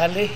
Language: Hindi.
Dale.